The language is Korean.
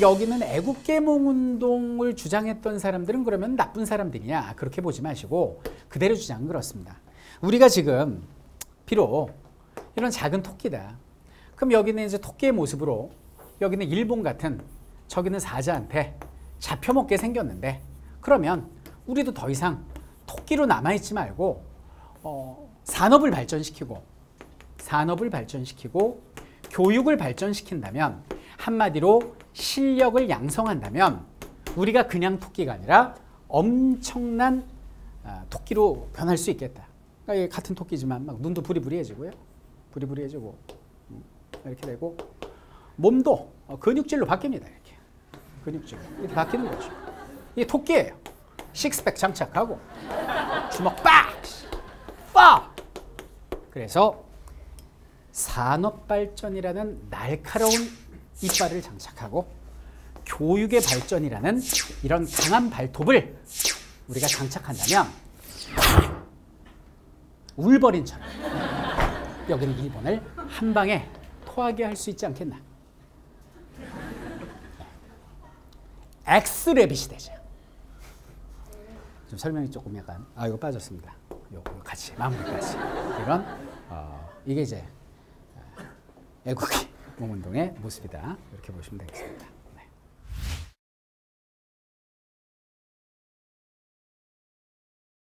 여기는 애국계몽 운동을 주장했던 사람들은 그러면 나쁜 사람들이냐 그렇게 보지 마시고 그대로 주장은 그렇습니다. 우리가 지금 비록 이런 작은 토끼다. 그럼 여기는 이제 토끼의 모습으로 여기는 일본 같은 저기는 사자한테 잡혀먹게 생겼는데 그러면 우리도 더 이상 토끼로 남아있지 말고 어, 산업을 발전시키고 산업을 발전시키고 교육을 발전시킨다면 한마디로 실력을 양성한다면 우리가 그냥 토끼가 아니라 엄청난 아, 토끼로 변할 수 있겠다. 그러니까 같은 토끼지만 막 눈도 부리부리해지고요. 부리부리해지고 음, 이렇게 되고 몸도 어, 근육질로 바뀝니다. 이렇게 근육질 이렇게 바뀌는 거죠. 이게 토끼예요. 식스팩 장착하고 주먹 빡! 빡! 그래서 산업 발전이라는 날카로운 이빨을 장착하고 교육의 발전이라는 이런 강한 발톱을 우리가 장착한다면 울버린처럼 여기는 일본을 한 방에 토하게 할 수 있지 않겠나? 엑스레빗이 되죠. 좀 설명이 조금 약간 아 이거 빠졌습니다. 요거 같이 마무리까지 이런 어, 이게 이제 애국의 몸운동의 모습이다 이렇게 보시면 되겠습니다.